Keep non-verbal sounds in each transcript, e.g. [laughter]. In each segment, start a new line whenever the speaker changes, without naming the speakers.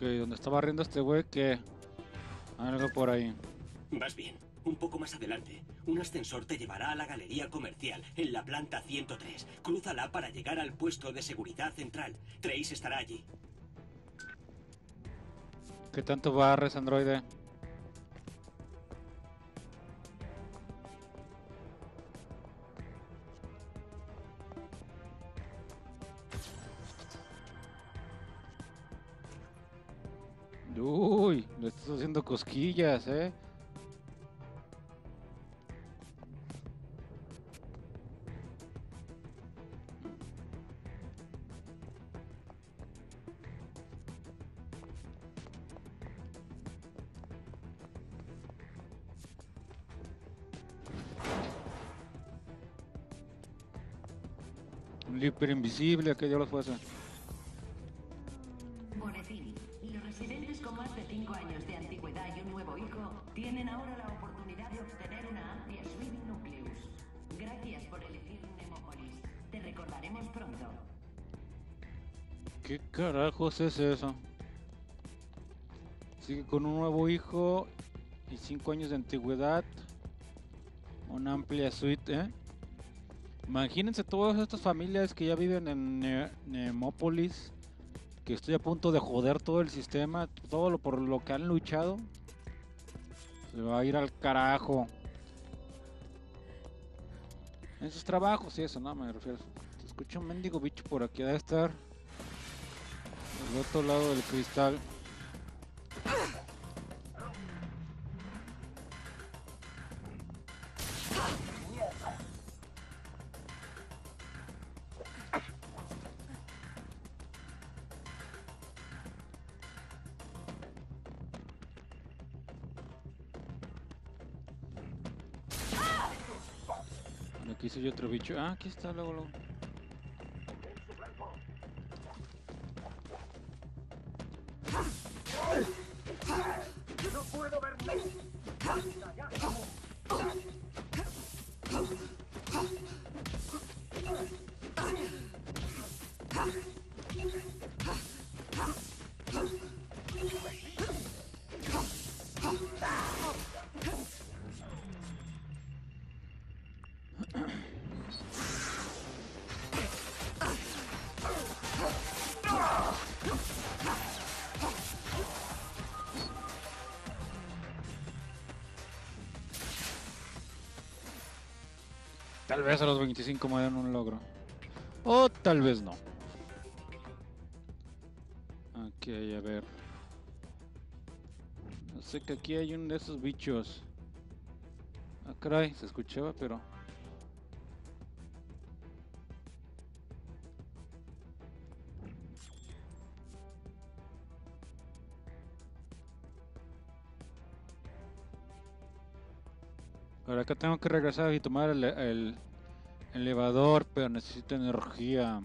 Ok, donde estaba riendo este güey que... Algo por ahí.
Vas bien. Un poco más adelante, un ascensor te llevará a la galería comercial en la planta 103. Crúzala para llegar al puesto de seguridad central. Trace estará allí.
¿Qué tanto barres, androide? Uy, le estás haciendo cosquillas, eh. Un líper invisible, aquello lo fuese.
Boletín.
Carajos es eso? Sigue con un nuevo hijo y 5 años de antigüedad. Una amplia suite, ¿eh? Imagínense todas estas familias que ya viven en Ne- Nemópolis. Que estoy a punto de joder todo el sistema. Todo lo por lo que han luchado. Se va a ir al carajo. En sus trabajos y eso, no me refiero. Escucho un mendigo bicho por aquí. Debe estar del otro lado del cristal. Aquí soy otro bicho. Ah, aquí está luego, luego. Tal vez a los 25 me den un logro. O tal vez no. Ok, a ver. No sé que aquí hay uno de esos bichos. Ah, caray, se escuchaba, pero... tengo que regresar y tomar el, el elevador, pero necesito energía.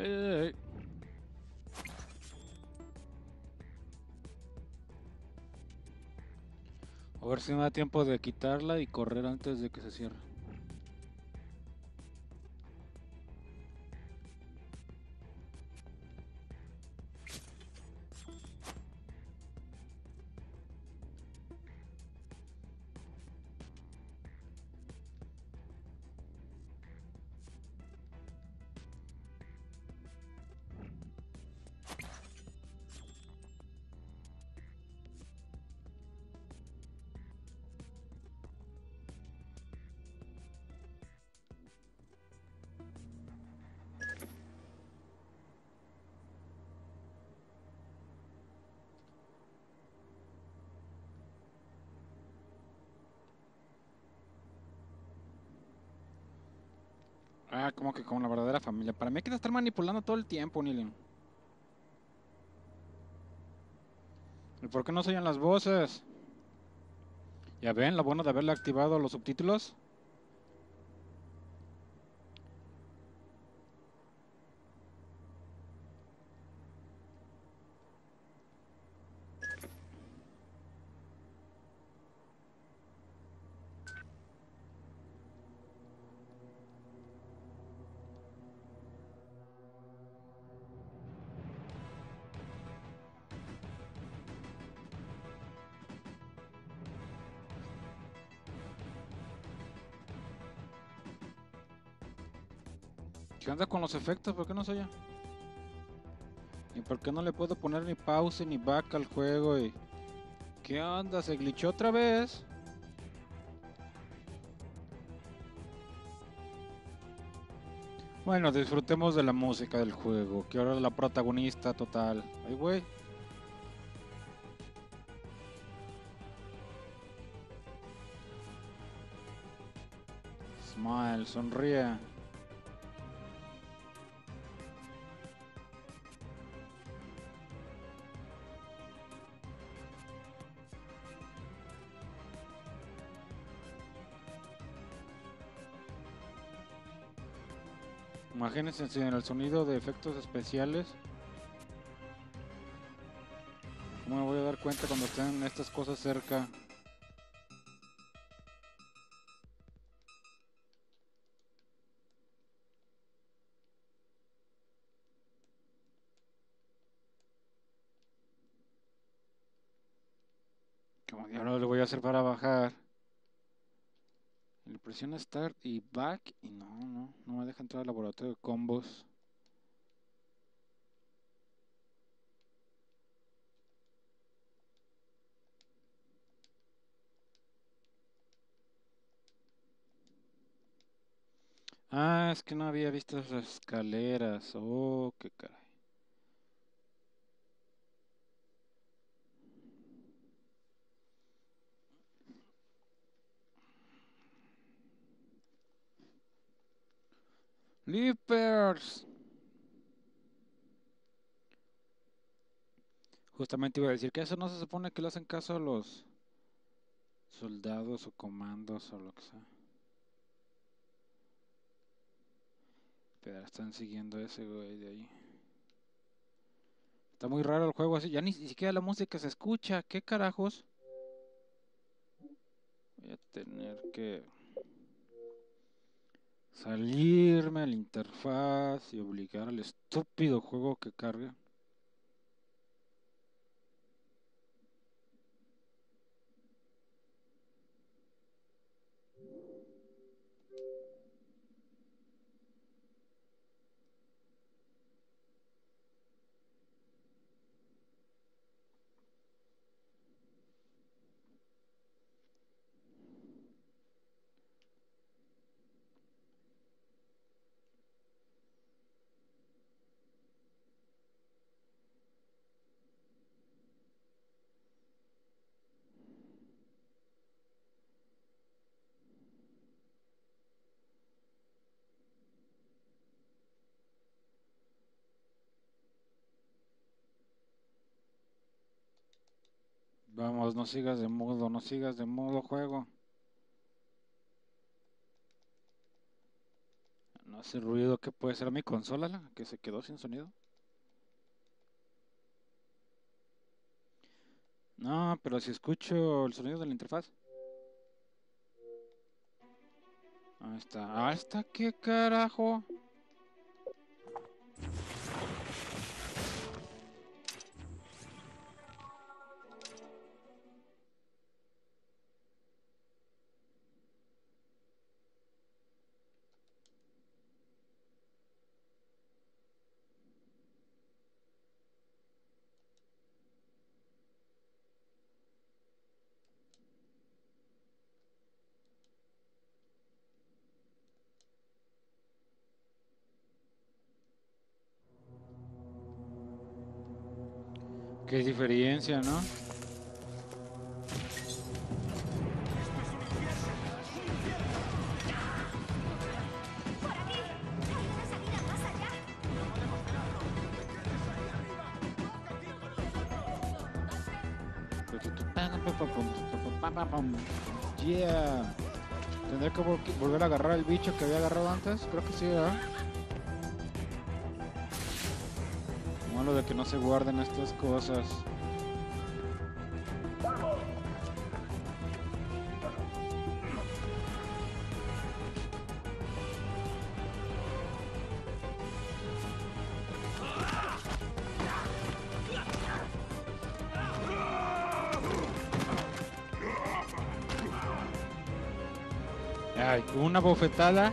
A ver si me da tiempo de quitarla y correr antes de que se cierre. Ah, como que con la verdadera familia. Para mí hay estar manipulando todo el tiempo, Nilin. ¿Y por qué no se oyen las voces? Ya ven, lo bueno de haberle activado los subtítulos. ¿Qué onda con los efectos? ¿Por qué no se oye? ¿Y por qué no le puedo poner ni pause ni back al juego? Y... ¿Qué onda? ¿Se glitchó otra vez? Bueno, disfrutemos de la música del juego, que ahora es la protagonista total. Ay, güey. Smile, sonríe. Imagínense si en el sonido de efectos especiales. ¿Cómo me voy a dar cuenta cuando estén estas cosas cerca? ¿Cómo diablos le voy a hacer para bajar? Le presiono Start y Back y no, no, me deja entrar al laboratorio de combos. Ah, es que no había visto las escaleras. Oh, qué caray. Leapers. Justamente iba a decir que eso no se supone que le hacen caso a los soldados o comandos o lo que sea. Pero están siguiendo ese güey de ahí. Está muy raro el juego así. Ya ni siquiera la música se escucha. ¿Qué carajos? Voy a tener que salirme a la interfaz y obligar al estúpido juego que cargue. Vamos, no sigas de modo, no sigas de modo juego. No hace ruido que puede ser mi consola la que se quedó sin sonido. No, pero si escucho el sonido de la interfaz. Ahí está. Está, ¿qué carajo? experiencia, ¿no? Yeah. Tendré que volver a agarrar el bicho que había agarrado antes. Creo que sí, ¿verdad? Malo de que no se guarden estas cosas. Bofetada.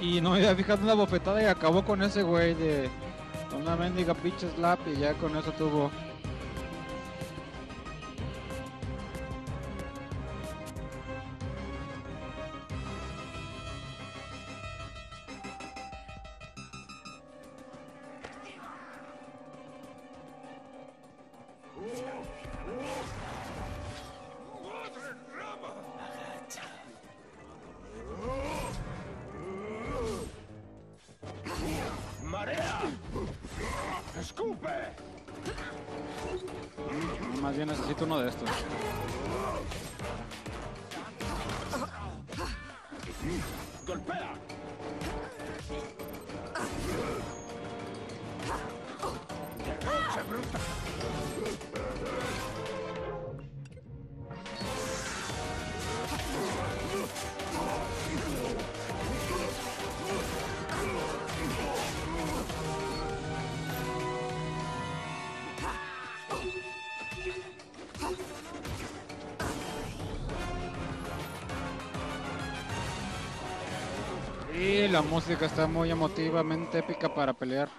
Y no había fijado una bofetada y acabó con ese güey de una mendiga pinche slap y ya con eso tuvo. Más bien necesito uno de estos. La música está muy emotivamente épica para pelear.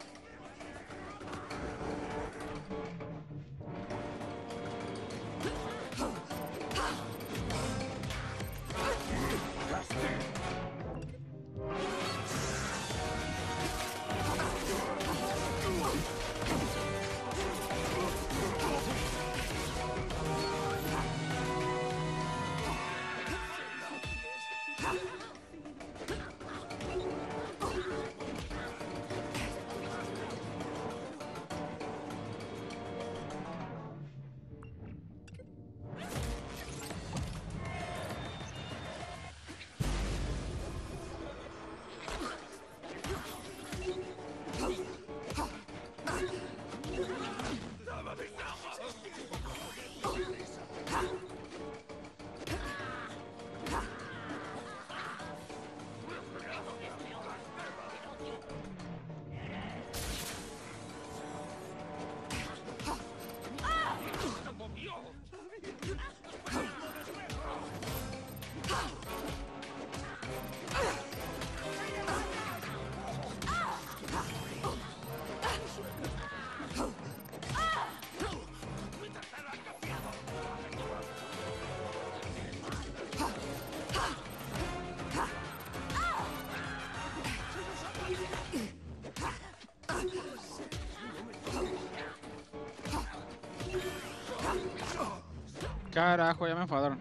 Carajo, ya me enfadaron.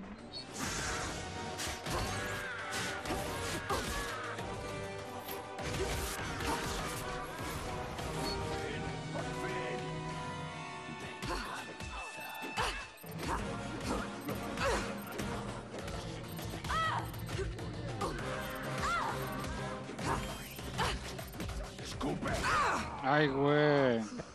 Ay, güey.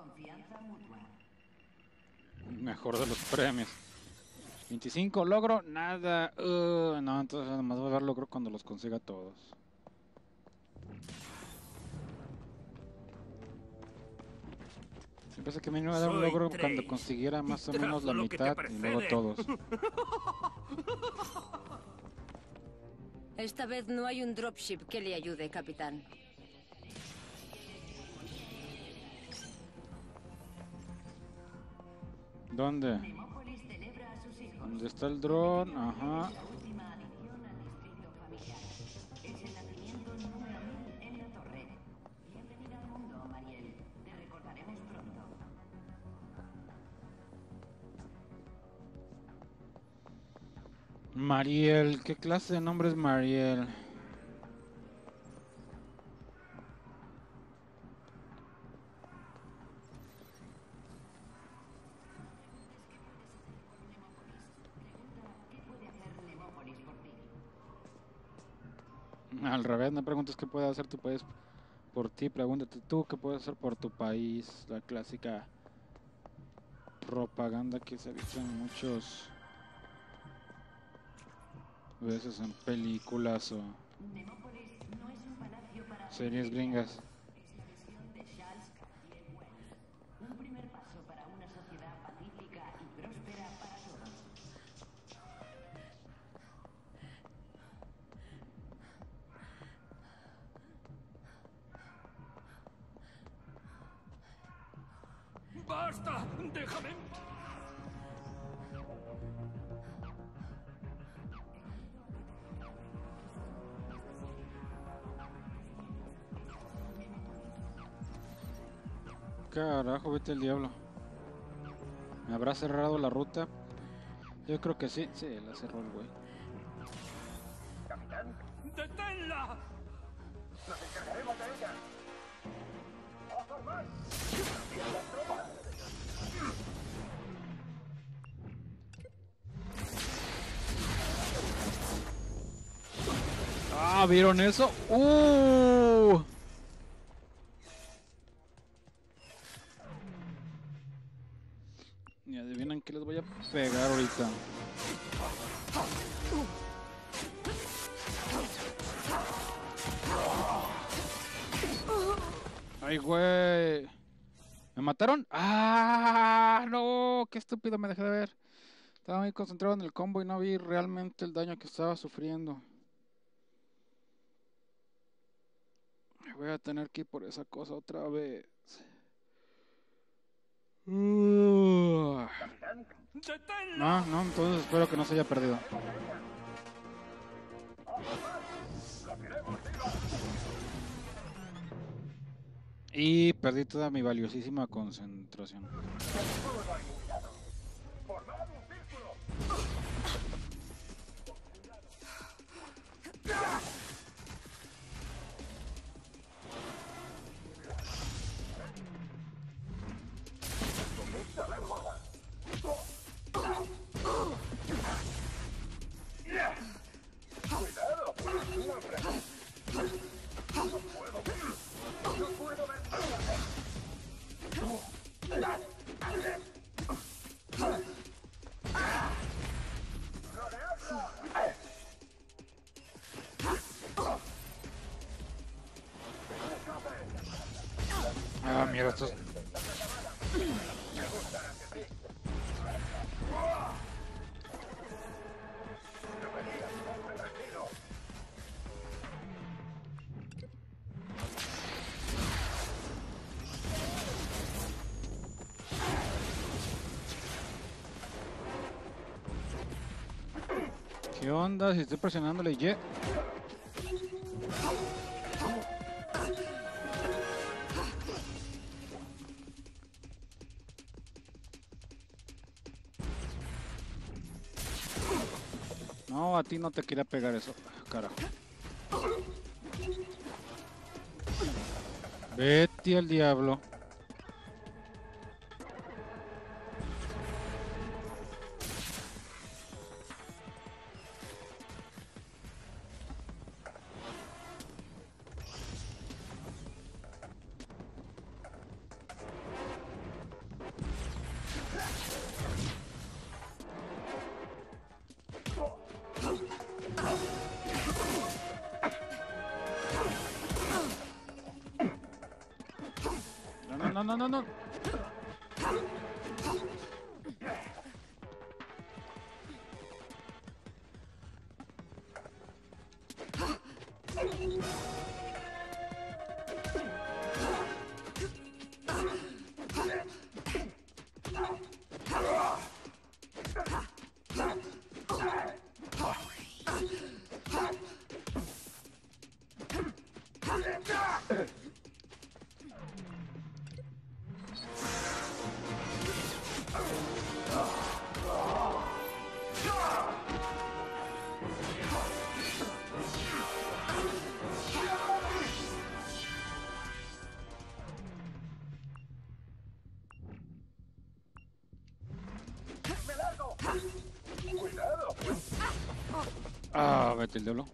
Confianza mutua.
Mejor de los premios. 25 logro, nada. Uh, no, entonces nomás voy a dar logro cuando los consiga todos. Siempre pensé que me iba a dar un logro cuando
Trace,
consiguiera más o menos la mitad y luego todos. [laughs]
Esta vez no hay un dropship que le ayude, capitán.
¿Dónde? ¿Dónde está el dron? Ajá.
La última adición al distrito familiar. Es el nacimiento número 1000 en la torre. Bienvenida al mundo, Mariel. Te recordaremos pronto.
Mariel, ¿qué clase de nombre es Mariel? Al revés, no preguntes qué puede hacer tu país por ti, pregúntate tú qué puedes hacer por tu país. La clásica propaganda que se ha visto en muchos veces en películas o series gringas. Carajo, vete el diablo. ¿Me habrá cerrado la ruta? Yo creo que sí, sí, la cerró el güey.
¡Deténla!
Ah, ¿vieron eso? ¡Uh! Que les voy a pegar ahorita. ¡Ay, güey! ¿Me mataron? ¡Ah! ¡No! ¡Qué estúpido me dejé de ver! Estaba muy concentrado en el combo y no vi realmente el daño que estaba sufriendo. Voy a tener que ir por esa cosa otra vez. No, no, entonces espero que no se haya perdido. Y perdí toda mi valiosísima concentración. ¿Qué onda? Si estoy presionándole Y. No, a ti no te quería pegar eso. Carajo. Vete al diablo. No, no, no, metió el diablo.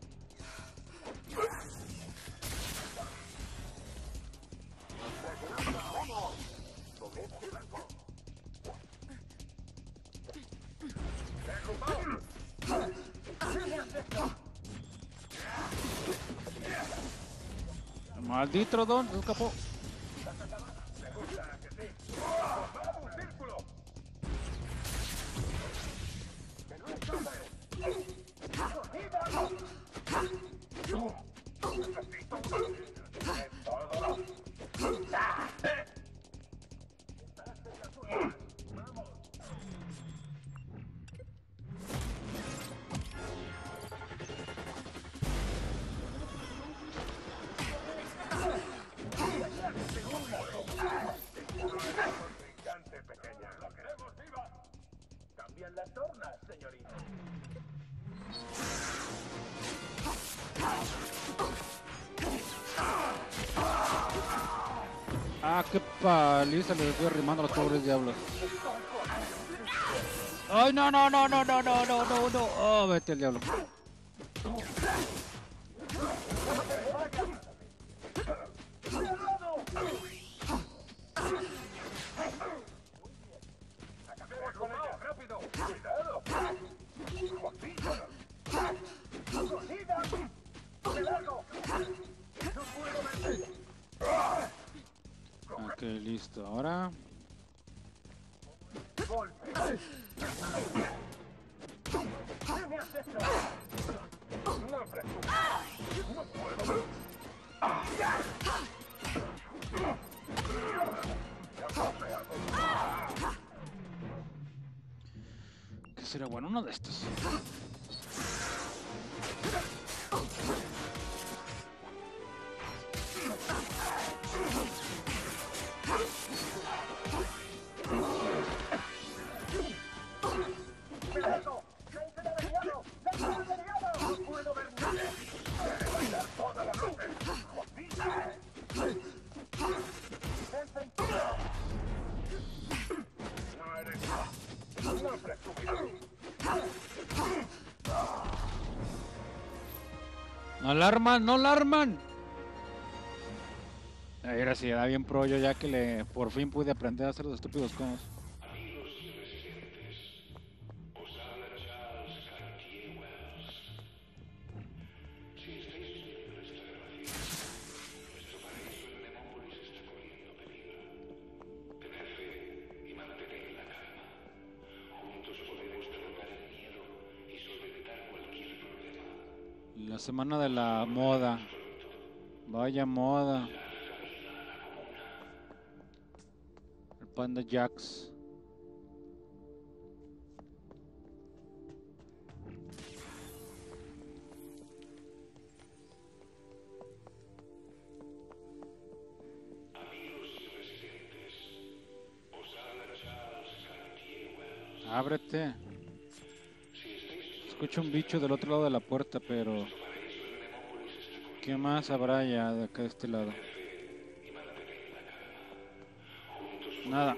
Maldito don, escapó. Paliza le estoy arrimando a los pobres diablos. Ay, no, no, no, no, no, no, no, no. Oh, vete al diablo.
¡No
alarman! ¡No alarman! Ahora sí, da bien pro yo ya que le por fin pude aprender a hacer los estúpidos conos. Semana de la moda. Vaya moda. El Panda Jacks. Ábrete. Escucho un bicho del otro lado de la puerta, pero... ¿Qué más habrá ya de acá de este lado? Nada.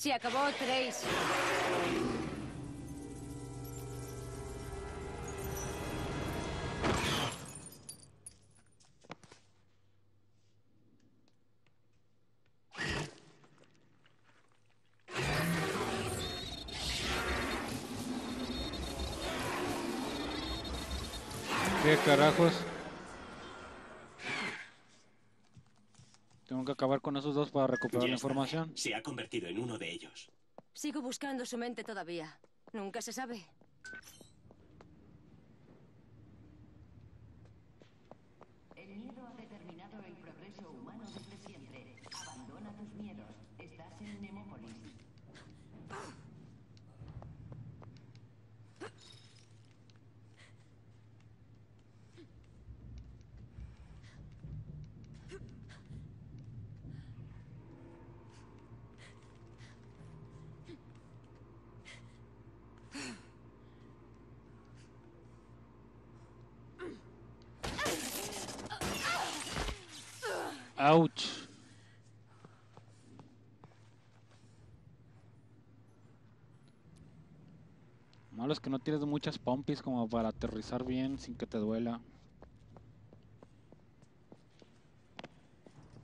Se acabó, Trace.
¿Qué carajos? Tengo que acabar con esos dos para recuperar
Ya
la
está.
información.
Se ha convertido en uno de ellos.
Sigo buscando su mente todavía. Nunca se sabe.
El miedo ha determinado el progreso humano desde siempre. Abandona tus miedos. Estás en Nemópolis.
Ouch. Malo es que no tienes muchas pompis como para aterrizar bien sin que te duela.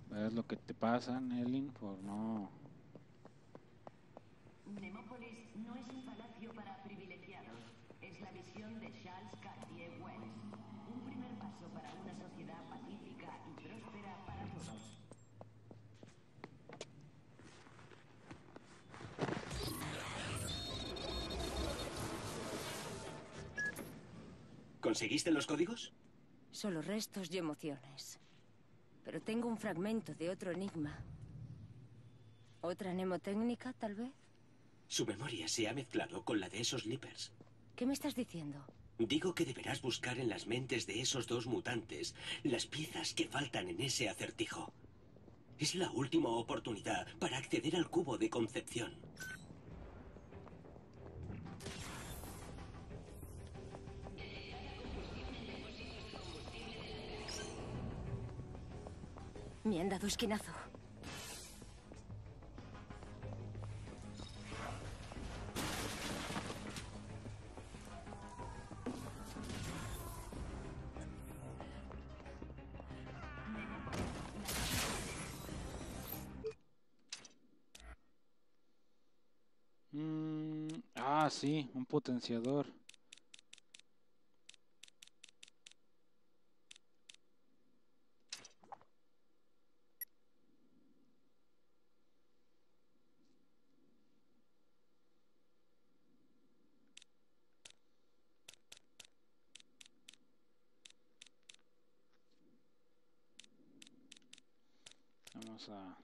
¿Ves lo que te pasa, Nelly? Por no...
Nemópolis no es un
¿Conseguiste los códigos?
Solo restos y emociones. Pero tengo un fragmento de otro enigma. ¿Otra mnemotécnica, tal vez?
Su memoria se ha mezclado con la de esos Leapers.
¿Qué me estás diciendo?
Digo que deberás buscar en las mentes de esos dos mutantes las piezas que faltan en ese acertijo. Es la última oportunidad para acceder al cubo de concepción.
Me han dado esquinazo.
Mm, ah, sí, un potenciador. Vamos a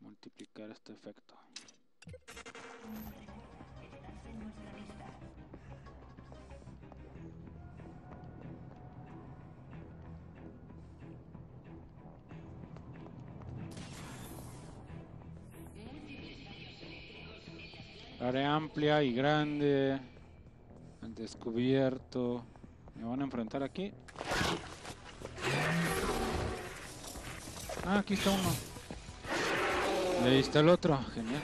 multiplicar este efecto. Área amplia y grande. Descubierto. ¿Me van a enfrentar aquí? Ah, aquí está uno. Ahí está el otro. Genial.